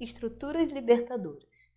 estruturas libertadoras.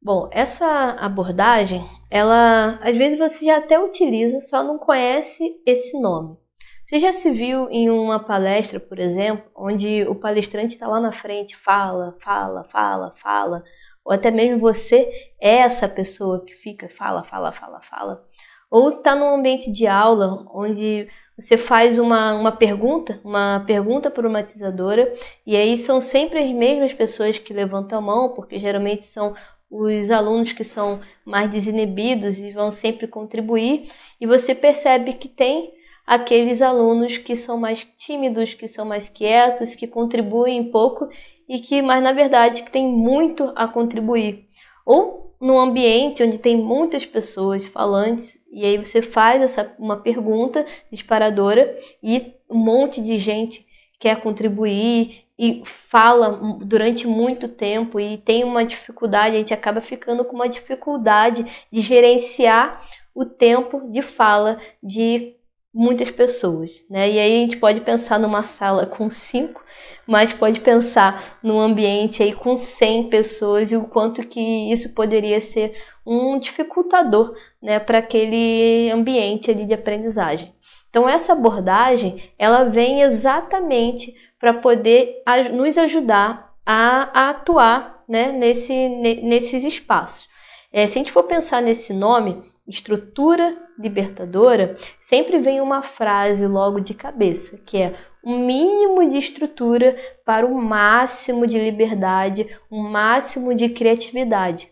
Bom, essa abordagem, ela às vezes você já até utiliza, só não conhece esse nome. Você já se viu em uma palestra, por exemplo, onde o palestrante está lá na frente, fala, fala, fala, fala, ou até mesmo você é essa pessoa que fica, fala, fala, fala, fala. Ou está num ambiente de aula onde você faz uma, uma pergunta, uma pergunta problematizadora, e aí são sempre as mesmas pessoas que levantam a mão, porque geralmente são os alunos que são mais desinibidos e vão sempre contribuir, e você percebe que tem aqueles alunos que são mais tímidos, que são mais quietos, que contribuem pouco e que, mas na verdade, que tem muito a contribuir. Ou num ambiente onde tem muitas pessoas falantes e aí você faz essa uma pergunta disparadora e um monte de gente quer contribuir e fala durante muito tempo e tem uma dificuldade, a gente acaba ficando com uma dificuldade de gerenciar o tempo de fala de muitas pessoas, né? E aí a gente pode pensar numa sala com cinco, mas pode pensar num ambiente aí com 100 pessoas e o quanto que isso poderia ser um dificultador, né, para aquele ambiente ali de aprendizagem. Então essa abordagem, ela vem exatamente para poder nos ajudar a, a atuar, né, nesse, nesses espaços. É, se a gente for pensar nesse nome, estrutura libertadora, sempre vem uma frase logo de cabeça, que é um mínimo de estrutura para o máximo de liberdade, um máximo de criatividade.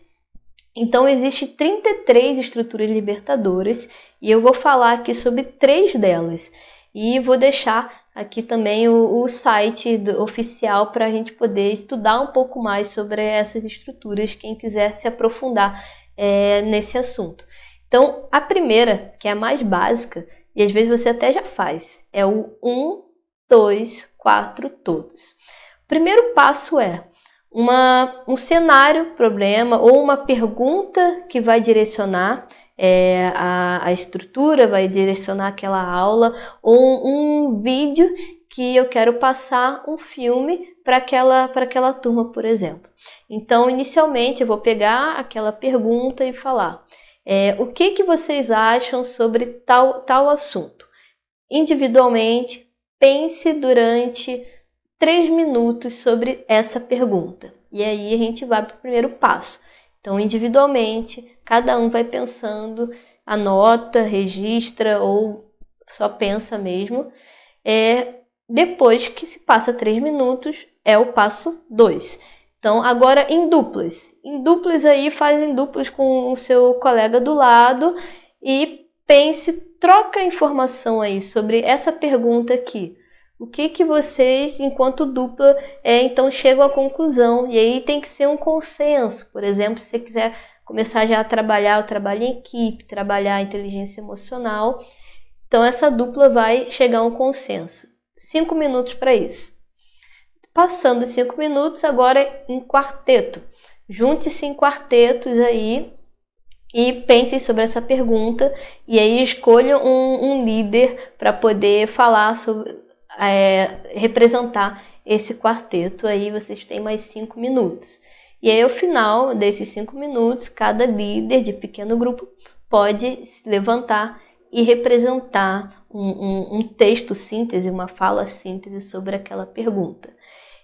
Então existe 33 estruturas libertadoras e eu vou falar aqui sobre três delas. E vou deixar aqui também o, o site do, oficial para a gente poder estudar um pouco mais sobre essas estruturas, quem quiser se aprofundar é, nesse assunto. Então, a primeira, que é a mais básica, e às vezes você até já faz, é o 1, 2, 4 todos. O primeiro passo é uma, um cenário, problema ou uma pergunta que vai direcionar é, a, a estrutura, vai direcionar aquela aula, ou um vídeo que eu quero passar um filme para aquela, aquela turma, por exemplo. Então, inicialmente, eu vou pegar aquela pergunta e falar é, o que, que vocês acham sobre tal, tal assunto? Individualmente, pense durante três minutos sobre essa pergunta. E aí a gente vai para o primeiro passo. Então, individualmente, cada um vai pensando, anota, registra ou só pensa mesmo. É, depois que se passa três minutos, é o passo 2 então, agora em duplas. Em duplas aí, fazem duplas com o seu colega do lado e pense, troca informação aí sobre essa pergunta aqui. O que que vocês, enquanto dupla, é, então chegam à conclusão? E aí tem que ser um consenso. Por exemplo, se você quiser começar já a trabalhar o trabalho em equipe, trabalhar a inteligência emocional, então essa dupla vai chegar a um consenso. Cinco minutos para isso. Passando os cinco minutos, agora em quarteto. Junte-se em quartetos aí e pensem sobre essa pergunta e aí escolham um, um líder para poder falar sobre, é, representar esse quarteto. Aí vocês têm mais cinco minutos. E aí, ao final desses cinco minutos, cada líder de pequeno grupo pode se levantar e representar um, um, um texto síntese, uma fala síntese sobre aquela pergunta.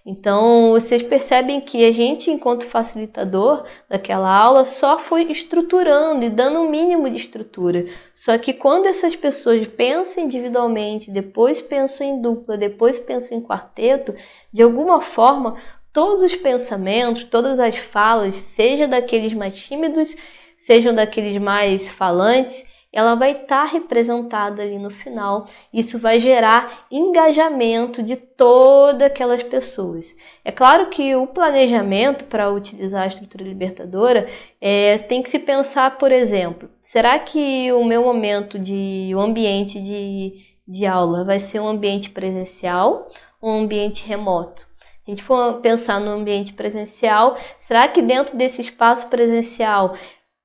Então, vocês percebem que a gente, enquanto facilitador daquela aula, só foi estruturando e dando um mínimo de estrutura. Só que quando essas pessoas pensam individualmente, depois pensam em dupla, depois pensam em quarteto, de alguma forma, todos os pensamentos, todas as falas, seja daqueles mais tímidos, sejam daqueles mais falantes, ela vai estar tá representada ali no final. Isso vai gerar engajamento de todas aquelas pessoas. É claro que o planejamento para utilizar a estrutura libertadora é, tem que se pensar, por exemplo, será que o meu momento de o ambiente de, de aula vai ser um ambiente presencial ou um ambiente remoto? A gente for pensar no ambiente presencial, será que dentro desse espaço presencial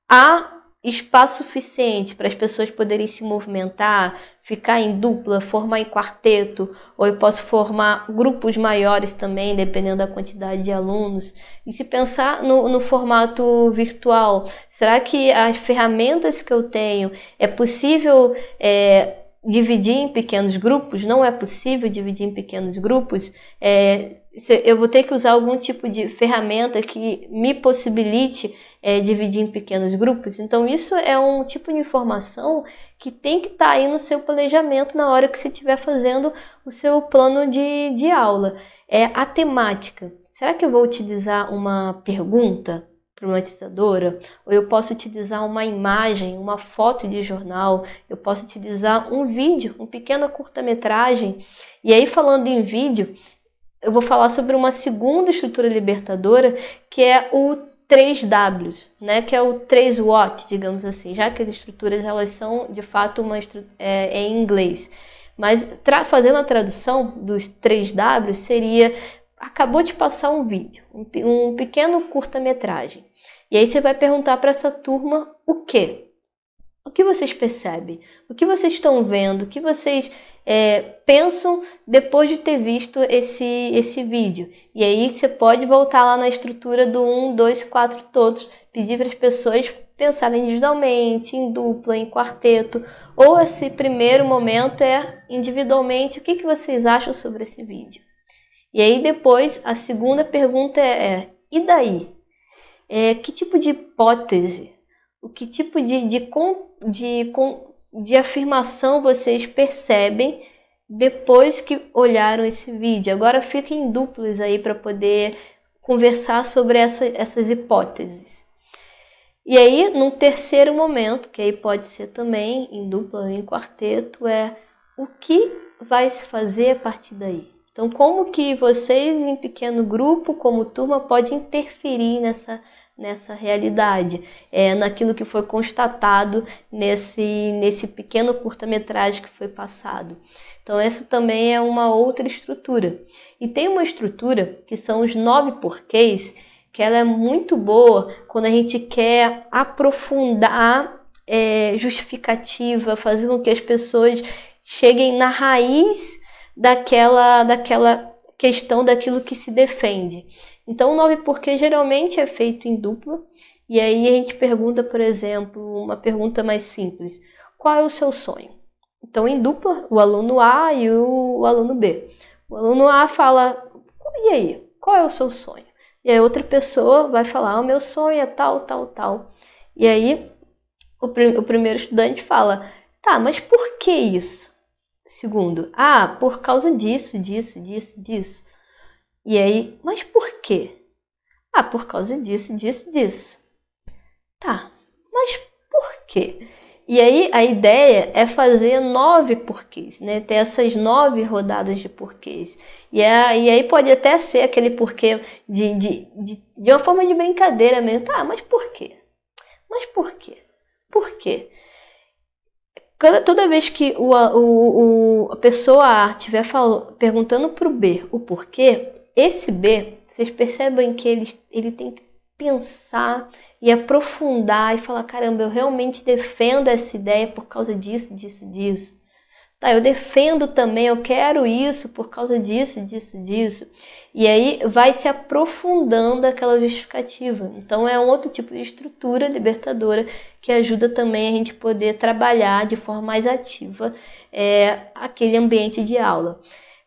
há espaço suficiente para as pessoas poderem se movimentar, ficar em dupla, formar em quarteto, ou eu posso formar grupos maiores também, dependendo da quantidade de alunos. E se pensar no, no formato virtual, será que as ferramentas que eu tenho é possível é, dividir em pequenos grupos? Não é possível dividir em pequenos grupos? É, eu vou ter que usar algum tipo de ferramenta que me possibilite é, dividir em pequenos grupos. Então, isso é um tipo de informação que tem que estar tá aí no seu planejamento na hora que você estiver fazendo o seu plano de, de aula. É a temática. Será que eu vou utilizar uma pergunta? problematizadora, ou eu posso utilizar uma imagem, uma foto de jornal, eu posso utilizar um vídeo, um pequeno curta-metragem. E aí, falando em vídeo, eu vou falar sobre uma segunda estrutura libertadora, que é o 3Ws, né, que é o 3 What, digamos assim, já que as estruturas elas são de fato uma é, em inglês. Mas fazendo a tradução dos 3Ws seria acabou de passar um vídeo, um, um pequeno curta-metragem. E aí você vai perguntar para essa turma o quê? O que vocês percebem? O que vocês estão vendo? O que vocês é, pensam depois de ter visto esse, esse vídeo? E aí você pode voltar lá na estrutura do 1, 2, 4 todos, pedir para as pessoas pensarem individualmente, em dupla, em quarteto, ou esse primeiro momento é individualmente, o que, que vocês acham sobre esse vídeo? E aí depois a segunda pergunta é, é e daí? É, que tipo de hipótese, o que tipo de, de, de, de afirmação vocês percebem depois que olharam esse vídeo? Agora fiquem duplos aí para poder conversar sobre essa, essas hipóteses. E aí, num terceiro momento, que aí pode ser também em dupla ou em quarteto, é o que vai se fazer a partir daí? Então, como que vocês em pequeno grupo, como turma, pode interferir nessa, nessa realidade, é, naquilo que foi constatado nesse, nesse pequeno curta-metragem que foi passado. Então, essa também é uma outra estrutura. E tem uma estrutura que são os nove porquês, que ela é muito boa quando a gente quer aprofundar é, justificativa, fazer com que as pessoas cheguem na raiz daquela, daquela questão daquilo que se defende. Então, o nove porquê geralmente é feito em dupla, e aí a gente pergunta, por exemplo, uma pergunta mais simples: qual é o seu sonho? Então, em dupla, o aluno A e o, aluno B. O aluno A fala: e aí, qual é o seu sonho? E a outra pessoa vai falar: o meu sonho é tal, tal, tal. E aí o, o primeiro estudante fala: tá, mas por que isso? Segundo, ah, por causa disso, disso, disso, disso. E aí, mas por quê? Ah, por causa disso, disso, disso. Tá, mas por quê? E aí a ideia é fazer nove porquês, né? Ter essas nove rodadas de porquês. E, é, e aí pode até ser aquele porquê de, de, de, de uma forma de brincadeira mesmo. Tá, mas por quê? Mas por quê? Por quê? Toda vez que o, o, o a pessoa A estiver perguntando para o B o porquê, esse B, vocês percebem que ele, ele tem que pensar e aprofundar e falar: caramba, eu realmente defendo essa ideia por causa disso, disso, disso. Tá, eu defendo também, eu quero isso por causa disso, disso, disso. E aí vai se aprofundando aquela justificativa. Então é um outro tipo de estrutura libertadora que ajuda também a gente poder trabalhar de forma mais ativa é, aquele ambiente de aula.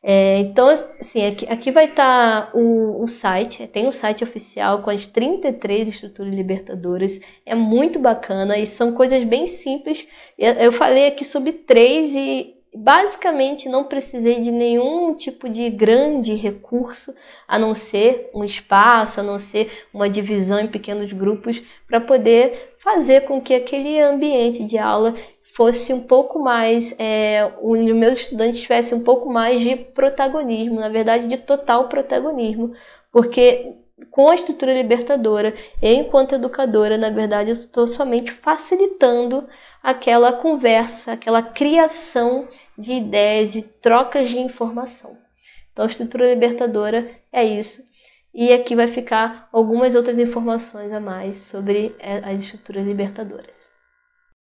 É, então, assim, aqui, aqui vai estar tá o, o, site, tem um site oficial com as 33 estruturas libertadoras, é muito bacana e são coisas bem simples. Eu falei aqui sobre três e basicamente não precisei de nenhum tipo de grande recurso, a não ser um espaço, a não ser uma divisão em pequenos grupos, para poder fazer com que aquele ambiente de aula fosse um pouco mais, é, os meus estudantes tivessem um pouco mais de protagonismo, na verdade, de total protagonismo, porque com a estrutura libertadora, eu, enquanto educadora, na verdade, estou somente facilitando aquela conversa, aquela criação de ideias, de trocas de informação. Então, a estrutura libertadora é isso. E aqui vai ficar algumas outras informações a mais sobre eh, as estruturas libertadoras.